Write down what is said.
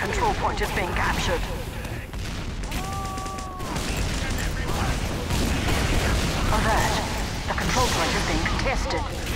control point is being captured. Alert. The control point is being contested.